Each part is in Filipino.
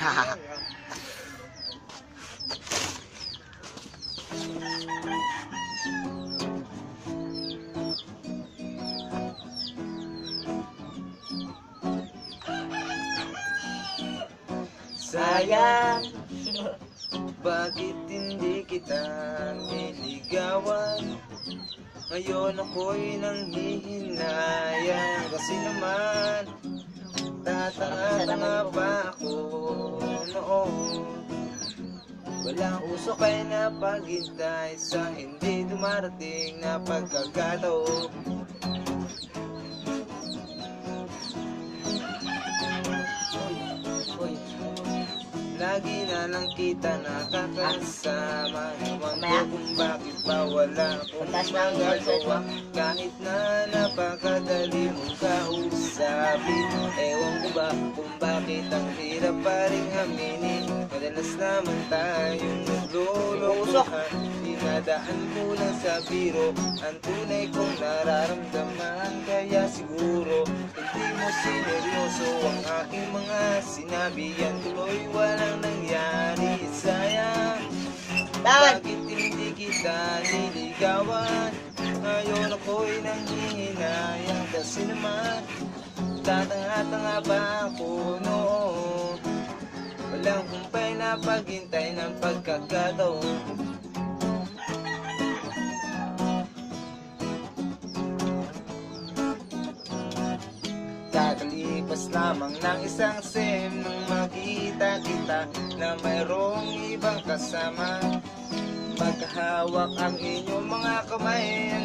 Sayang Bakit hindi kita niligawan? Ngayon ako'y nanghihinayang. Kasi naman Tatanga-tanga pa ako? noon Walang uso kay na paghintay Sa hindi dumarating na pagkakataon. Lagi na lang kita nakakasama. Ewan ko kung bakit pa wala akong magagawa? Kahit na napakadali mong kausapin Ewan ko ba kung bakit ang hirap pa rin aminin? Madalas naman tayong naglulukuhan Dinadaan ko lang sa biro. Ang tunay kong nararamdaman Kaya siguro hindi mo sineryoso Ang aking mga sinabi. Yan tuloy walang nangyari Sayang. Bakit hindi kita niligawan? Ngayon ako'y nanghihinayang Kasi naman Tatanga-tanga ba ako noon? Walang kumpay na paghintay ng pagkakataon Kakalipas lamang ng isang sem Nang makita kita na mayroong ibang kasama Pagkahawak ang inyong mga kamay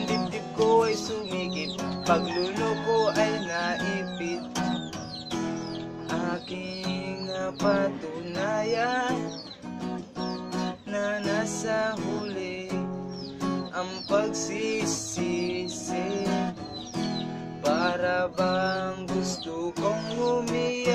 sumikip Paglulo ko ay naipit. Aking napatunayan Na nasa huli Ang pagsisisi. Para bang gusto kong humingi